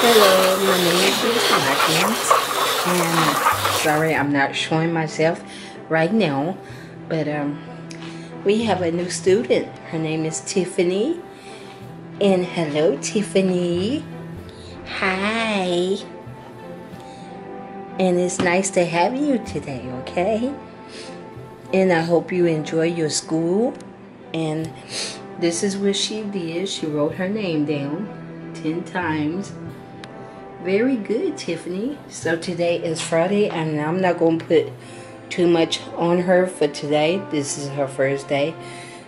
Hello, my name is Hawkins, and sorry I'm not showing myself right now, but um, we have a new student. Her name is Tiffany, and hello, Tiffany. Hi, and it's nice to have you today. Okay, and I hope you enjoy your school. And this is what she did. She wrote her name down ten times very good, Tiffany. So today is Friday, and I'm not going to put too much on her for today. This is her first day.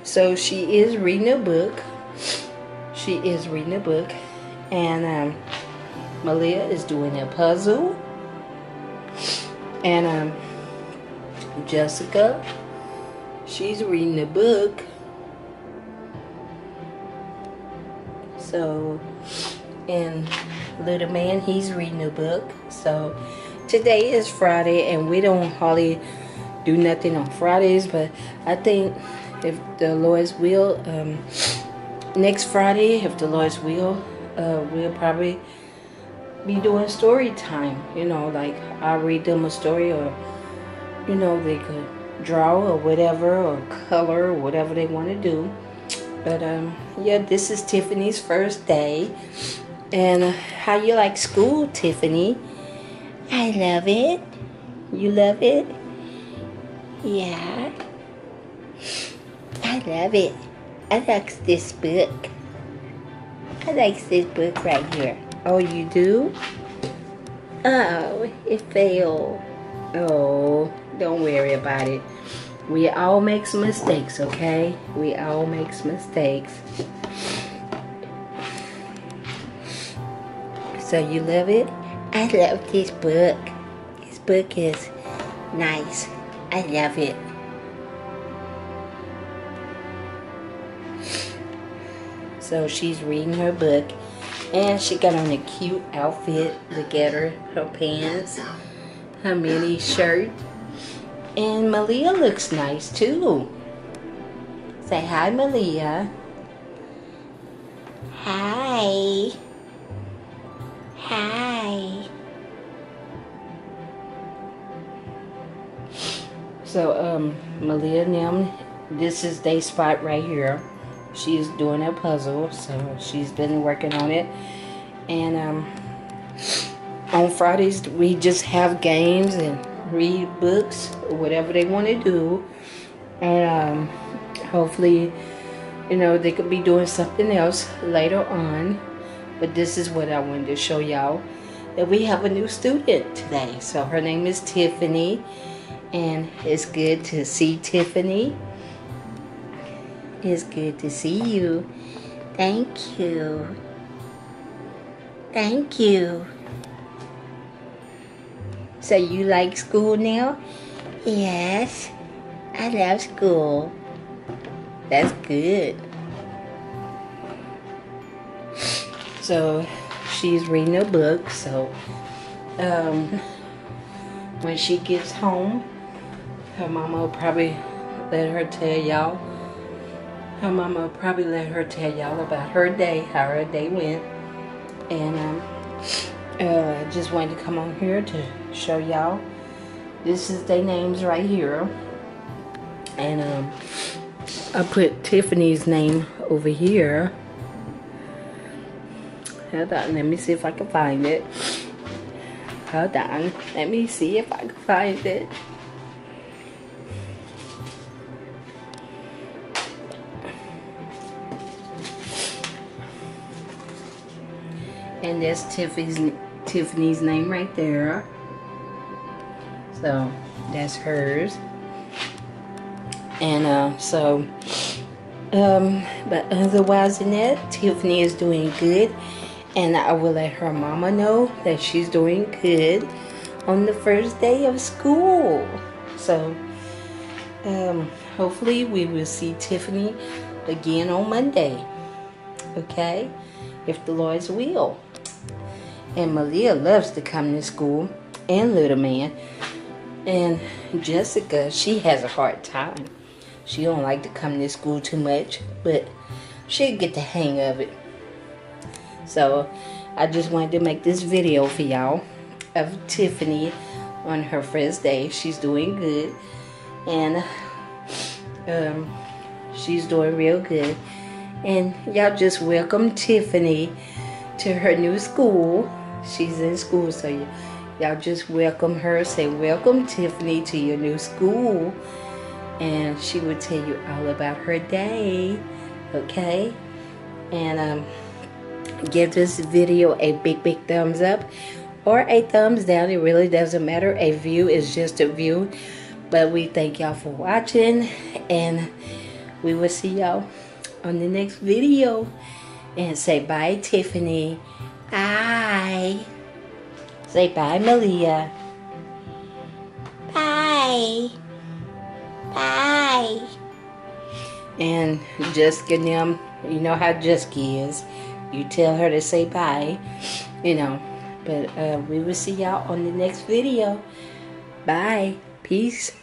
So she is reading a book. She is reading a book. And um, Malia is doing a puzzle. And um, Jessica, she's reading a book. So, and little man. He's reading a book. So today is friday and we don't hardly do nothing on fridays but i think if the lord's will um, next friday if the lord's will uh, we'll probably be doing story time you know like i'll read them a story or you know they could draw or whatever or color or whatever they want to do. But um yeah this is tiffany's first day and how you like school, Tiffany? I love it. You love it? Yeah. I love it. I like this book. I like this book right here. Oh, you do? Oh, it failed. Oh, don't worry about it. We all make mistakes, okay? We all make mistakes. So you love it? I love this book. This book is nice. I love it. So she's reading her book and she got on a cute outfit. Look at her, her pants, her mini shirt. And Malia looks nice too. Say hi, Malia. Hi. Hi. So, um, Malia now, this is day spot right here. She's doing a puzzle, so she's been working on it. And, um, on Fridays, we just have games and read books, or whatever they want to do. And, um, hopefully, you know, they could be doing something else later on. But this is what I wanted to show y'all. That we have a new student today. So her name is Tiffany. And it's good to see Tiffany. It's good to see you. Thank you. Thank you. So you like school now? Yes. I love school. That's good. So she's reading a book. So um, when she gets home, her mama will probably let her tell y'all. Her mama will probably let her tell y'all about her day, how her day went. And um, uh, just wanted to come on here to show y'all. This is their names right here. And um, I put Tiffany's name over here. Hold on, let me see if I can find it. Hold on, let me see if I can find it. And there's Tiffany's, Tiffany's name right there. So, that's hers. And uh, so, um, but otherwise than that, Tiffany is doing good and I will let her mama know that she's doing good on the first day of school. So, um, hopefully, we will see Tiffany again on Monday. Okay? If the Lord's will. And Malia loves to come to school, and little man. And Jessica, she has a hard time. She don't like to come to school too much, but she'll get the hang of it. So I just wanted to make this video for y'all of Tiffany on her first day. She's doing good. And um, she's doing real good. And y'all just welcome Tiffany to her new school. She's in school, so y'all just welcome her. Say, welcome Tiffany to your new school. And she will tell you all about her day. Okay? And um, give this video a big, big thumbs up or a thumbs down. It really doesn't matter. A view is just a view. But we thank y'all for watching. And we will see y'all on the next video. And say bye, Tiffany. Bye. Say bye, Malia. Bye. Bye. And Jessica them, you know how Jessica is. You tell her to say bye, you know. But uh, we will see y'all on the next video. Bye. Peace.